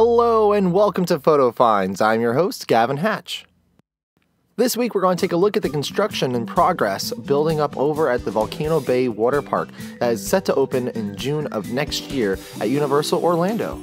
Hello and welcome to Photo Finds. I'm your host, Gavin Hatch. This week we're going to take a look at the construction and progress building up over at the Volcano Bay Water Park that is set to open in June of next year at Universal Orlando.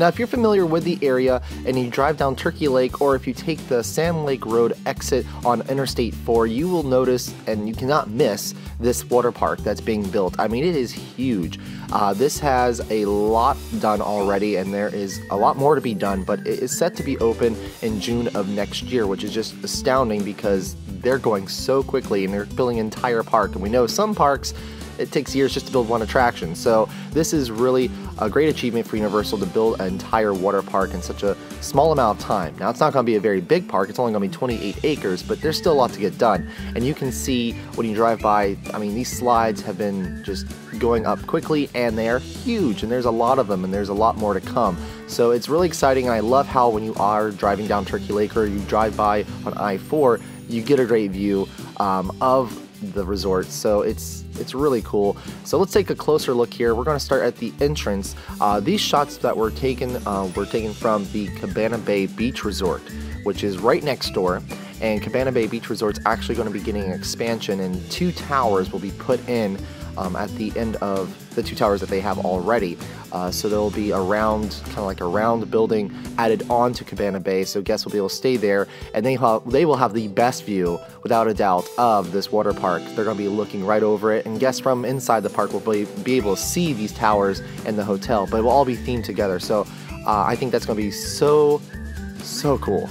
Now, if you're familiar with the area and you drive down Turkey Lake, or if you take the Sand Lake Road exit on Interstate 4, you will notice and you cannot miss this water park that's being built. I mean, it is huge. Uh, this has a lot done already, and there is a lot more to be done, but it is set to be open in June of next year, which is just astounding because they're going so quickly and they're building an entire park. And we know some parks it takes years just to build one attraction. So this is really a great achievement for Universal to build an entire water park in such a small amount of time. Now it's not going to be a very big park, it's only going to be 28 acres, but there's still a lot to get done. And you can see when you drive by, I mean these slides have been just going up quickly and they are huge and there's a lot of them and there's a lot more to come. So it's really exciting and I love how when you are driving down Turkey Lake or you drive by on I-4, you get a great view um, of the resort. So it's it's really cool. So let's take a closer look here. We're going to start at the entrance. Uh, these shots that were taken uh, were taken from the Cabana Bay Beach Resort, which is right next door. And Cabana Bay Beach Resort's actually going to be getting an expansion, and two towers will be put in um, at the end of the two towers that they have already. Uh, so there will be a round, kind of like a round building added on to Cabana Bay, so guests will be able to stay there, and they ha- they will have the best view, without a doubt, of this water park. They're going to be looking right over it, and guests from inside the park will be, be able to see these towers and the hotel, but it will all be themed together. So uh, I think that's going to be so, so cool.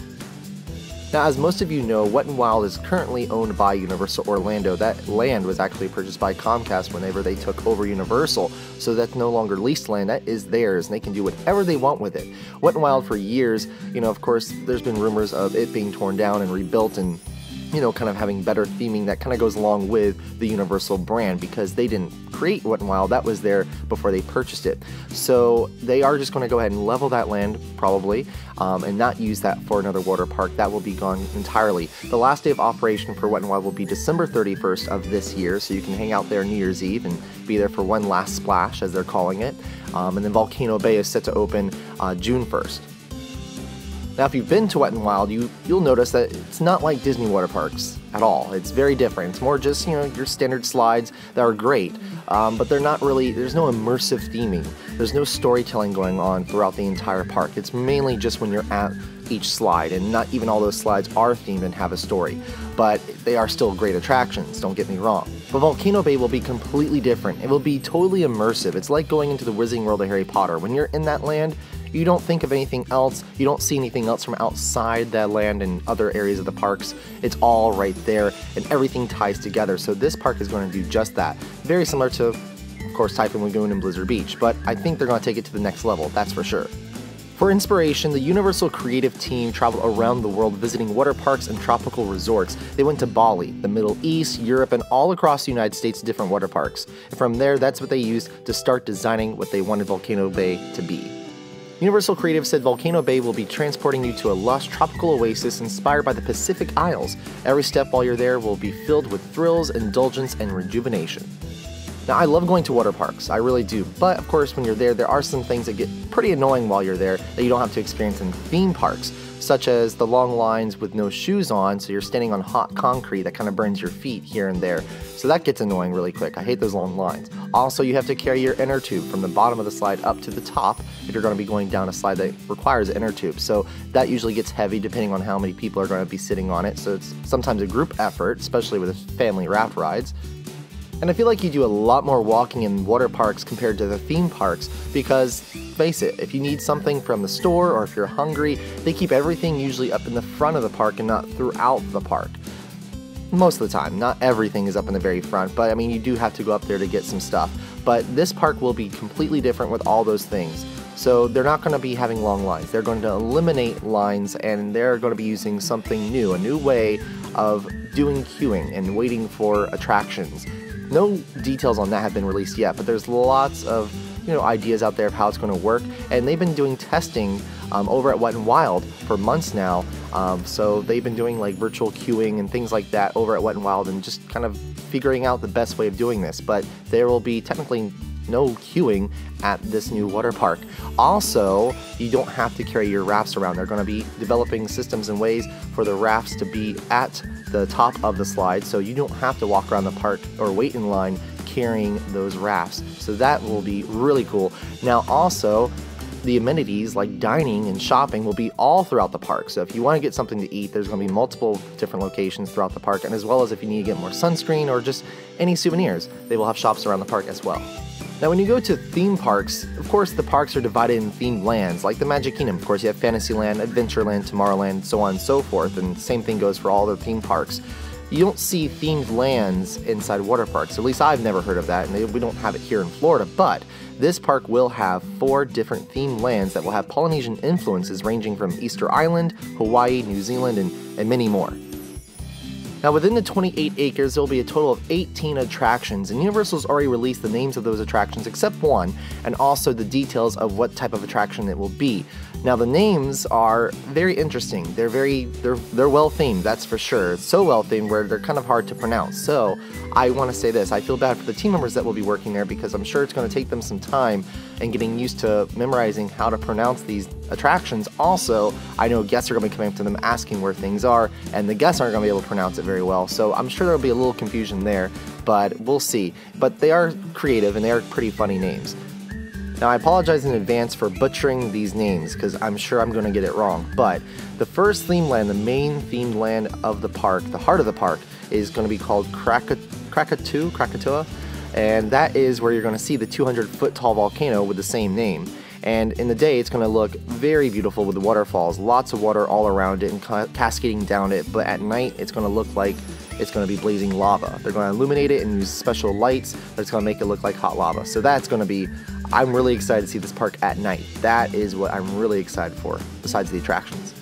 Now, as most of you know, Wet n Wild is currently owned by Universal Orlando. That land was actually purchased by Comcast whenever they took over Universal, so that's no longer leased land. That is theirs, and they can do whatever they want with it. Wet n Wild for years, you know, of course, there's been rumors of it being torn down and rebuilt and you know, kind of having better theming that kind of goes along with the Universal brand because they didn't create Wet n Wild, that was there before they purchased it. So they are just going to go ahead and level that land probably um, and not use that for another water park. That will be gone entirely. The last day of operation for Wet n Wild will be December 31st of this year, so you can hang out there New Year's Eve and be there for one last splash, as they're calling it. Um, and then Volcano Bay is set to open uh, June 1st. Now, if you've been to Wet n Wild, you you'll notice that it's not like Disney water parks at all. It's very different. It's more just you know your standard slides that are great, um, but they're not really. There's no immersive theming. There's no storytelling going on throughout the entire park. It's mainly just when you're at each slide, and not even all those slides are themed and have a story. But they are still great attractions. Don't get me wrong. But Volcano Bay will be completely different. It will be totally immersive. It's like going into the Wizarding World of Harry Potter. When you're in that land, you don't think of anything else, you don't see anything else from outside that land and other areas of the parks. It's all right there and everything ties together. So this park is going to do just that. Very similar to, of course, Typhoon Lagoon and Blizzard Beach, but I think they're going to take it to the next level, that's for sure. For inspiration, the Universal creative team traveled around the world visiting water parks and tropical resorts. They went to Bali, the Middle East, Europe, and all across the United States different water parks. And from there, that's what they used to start designing what they wanted Volcano Bay to be. Universal Creative said Volcano Bay will be transporting you to a lush tropical oasis inspired by the Pacific Isles. Every step while you're there will be filled with thrills, indulgence, and rejuvenation. Now, I love going to water parks, I really do, but of course, when you're there, there are some things that get pretty annoying while you're there that you don't have to experience in theme parks, such as the long lines with no shoes on, so you're standing on hot concrete that kind of burns your feet here and there. So that gets annoying really quick. I hate those long lines. Also, you have to carry your inner tube from the bottom of the slide up to the top if you're going to be going down a slide that requires inner tube. So that usually gets heavy depending on how many people are going to be sitting on it. So it's sometimes a group effort, especially with a family raft rides. And I feel like you do a lot more walking in water parks compared to the theme parks because, face it, if you need something from the store or if you're hungry, they keep everything usually up in the front of the park and not throughout the park. Most of the time, not everything is up in the very front, but I mean, you do have to go up there to get some stuff. But this park will be completely different with all those things. So they're not going to be having long lines. They're going to eliminate lines and they're going to be using something new, a new way of doing queuing and waiting for attractions. No details on that have been released yet, but there's lots of you know ideas out there of how it's going to work, and they've been doing testing um, over at Wet n Wild for months now. Um, so they've been doing like virtual queuing and things like that over at Wet n Wild, and just kind of figuring out the best way of doing this. But there will be technically no queuing at this new water park. Also, you don't have to carry your rafts around. They're going to be developing systems and ways for the rafts to be at the top of the slide, so you don't have to walk around the park or wait in line carrying those rafts. So that will be really cool. Now, also, the amenities like dining and shopping will be all throughout the park. So if you want to get something to eat, there's going to be multiple different locations throughout the park, and as well as if you need to get more sunscreen or just any souvenirs, they will have shops around the park as well. Now, when you go to theme parks, of course, the parks are divided in themed lands, like the Magic Kingdom. Of course, you have Fantasyland, Adventureland, Tomorrowland, so on and so forth, and same thing goes for all the theme parks. You don't see themed lands inside water parks. At least I've never heard of that, and we don't have it here in Florida. But this park will have four different themed lands that will have Polynesian influences ranging from Easter Island, Hawaii, New Zealand, and, and many more. Now, within the 28 acres, there will be a total of 18 attractions, and Universal's already released the names of those attractions except one, and also the details of what type of attraction it will be. Now, the names are very interesting. They're very they're they're well themed, that's for sure. So well themed where they're kind of hard to pronounce. So, I want to say this: I feel bad for the team members that will be working there because I'm sure it's going to take them some time and getting used to memorizing how to pronounce these attractions. Also, I know guests are going to be coming up to them asking where things are, and the guests aren't going to be able to pronounce it very well. So, I'm sure there'll be a little confusion there, but we'll see. But they are creative and they are pretty funny names. Now, I apologize in advance for butchering these names because I'm sure I'm going to get it wrong, but the first theme land, the main themed land of the park, the heart of the park, is going to be called Krakatu, Krakatoa, and that is where you're going to see the 200 foot tall volcano with the same name. And in the day, it's going to look very beautiful with the waterfalls, lots of water all around it and cascading down it. But at night, it's going to look like it's going to be blazing lava. They're going to illuminate it and use special lights that's going to make it look like hot lava. So that's going to be I'm really excited to see this park at night. That is what I'm really excited for, besides the attractions.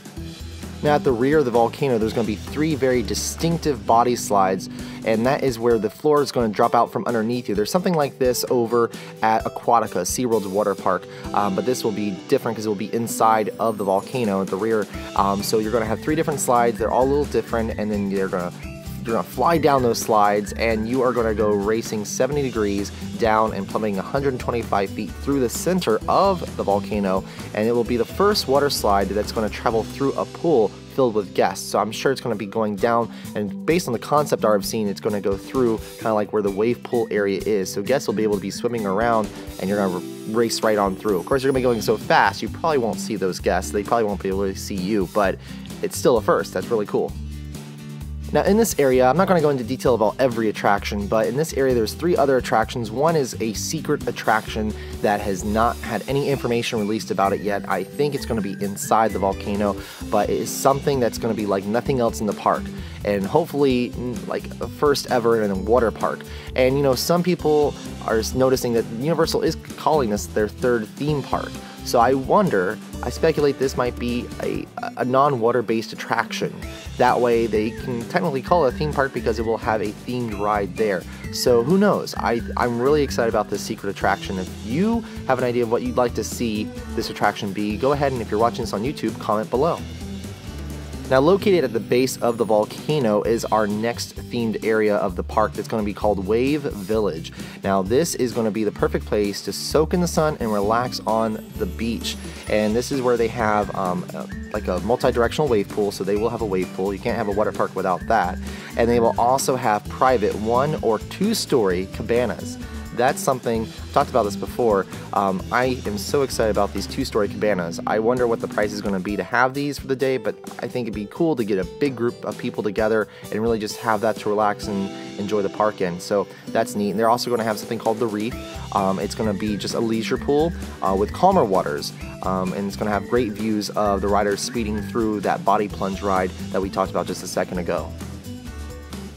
Now, at the rear of the volcano, there's going to be three very distinctive body slides, and that is where the floor is going to drop out from underneath you. There's something like this over at Aquatica, SeaWorld's water park, um, but this will be different because it will be inside of the volcano at the rear. Um, so you're going to have three different slides. They're all a little different, and then you're going to you're gonna fly down those slides and you are gonna go racing 70 degrees down and plummeting 125 feet through the center of the volcano. And it will be the first water slide that's gonna travel through a pool filled with guests. So I'm sure it's going to be going down, and based on the concept art I've seen, it's going to go through kind of like where the wave pool area is. So guests will be able to be swimming around, and you're going to race right on through. Of course, you're going to be going so fast, you probably won't see those guests. They probably won't be able to see you, but it's still a first. That's really cool. Now in this area, I'm not going to go into detail about every attraction, but in this area there's three other attractions. One is a secret attraction that has not had any information released about it yet. I think it's going to be inside the volcano, but it is something that's going to be like nothing else in the park and hopefully like the first ever in a water park. And you know, some people are noticing that Universal is calling this their third theme park. So I wonder, I speculate this might be a, a non water based attraction. That way they can technically call it a theme park because it will have a themed ride there. So who knows? I, I'm really excited about this secret attraction. If you have an idea of what you'd like to see this attraction be, go ahead and if you're watching this on YouTube, comment below. Now, located at the base of the volcano is our next themed area of the park that's going to be called Wave Village. Now, this is going to be the perfect place to soak in the sun and relax on the beach. And this is where they have um, like a multi-directional wave pool, so they will have a wave pool. You can't have a water park without that. And they will also have private one or two story cabanas that's something, I've talked about this before. Um, I am so excited about these two story cabanas. I wonder what the price is going to be to have these for the day, but I think it'd be cool to get a big group of people together and really just have that to relax and enjoy the park in. So that's neat. And they're also going to have something called the Reef. Um, it's going to be just a leisure pool uh, with calmer waters. Um, and it's going to have great views of the riders speeding through that body plunge ride that we talked about just a second ago.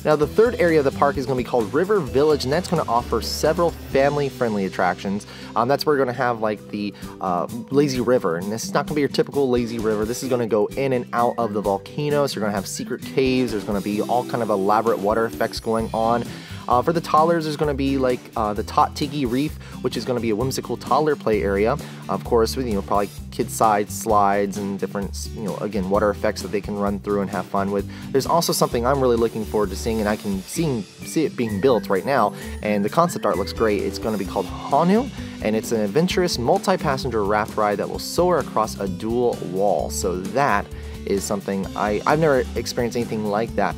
Now, the third area of the park is going to be called River Village, and that's going to offer several family-friendly attractions. Um, that's where we're going to have like the uh, lazy river, and this is not going to be your typical lazy river. This is going to go in and out of the volcano. So you're going to have secret caves. There's going to be all kind of elaborate water effects going on. Uh, for the toddlers, there's going to be like uh, the Tot Tiki Reef, which is going to be a whimsical toddler play area. Of course, with you know probably kid side slides and different you know again water effects that they can run through and have fun with. There's also something I'm really looking forward to seeing, and I can see see it being built right now. And the concept art looks great. It's going to be called Honu, and it's an adventurous multi-passenger raft ride that will soar across a dual wall. So that is something I, I've never experienced anything like that.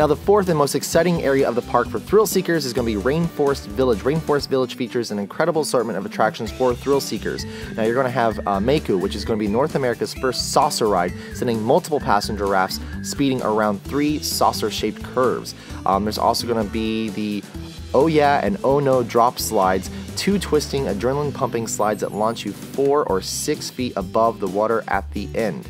Now, the fourth and most exciting area of the park for thrill seekers is going to be Rainforest Village. Rainforest Village features an incredible assortment of attractions for thrill seekers. Now, you're going to have uh, which is going to be North America's first saucer ride, sending multiple passenger rafts speeding around three saucer shaped curves. Um, there's also going to be the Oh Yeah and Oh No drop slides, two twisting, adrenaline pumping slides that launch you four or six feet above the water at the end.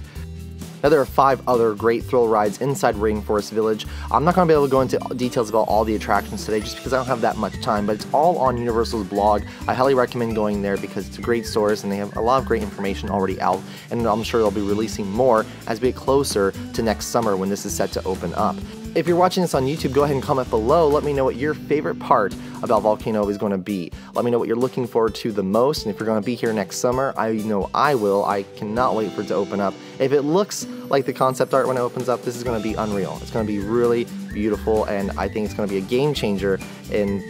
Now, there are five other great thrill rides inside Rainforest Village. I'm not going to be able to go into details about all the attractions today just because I don't have that much time, but it's all on Universal's blog. I highly recommend going there because it's a great source and they have a lot of great information already out, and I'm sure they'll be releasing more as we get closer to next summer when this is set to open up. If you're watching this on YouTube, go ahead and comment below. Let me know what your favorite part about Volcano is going to be. Let me know what you're looking forward to the most, and if you're going to be here next summer, I know I will. I cannot wait for it to open up. If it looks like the concept art when it opens up, this is going to be unreal. It's going to be really beautiful, and I think it's going to be a game changer in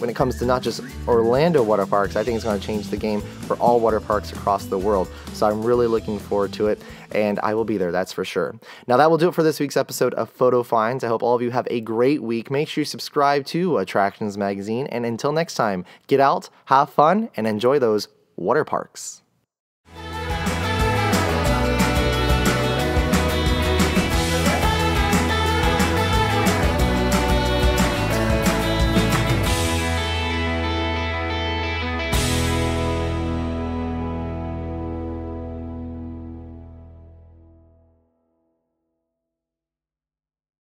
when it comes to not just Orlando water parks, I think it's going to change the game for all water parks across the world. So I'm really looking forward to it, and I will be there, that's for sure. Now, that will do it for this week's episode of Photo Finds. I hope all of you have a great week. Make sure you subscribe to Attractions Magazine, and until next time, get out, have fun, and enjoy those water parks.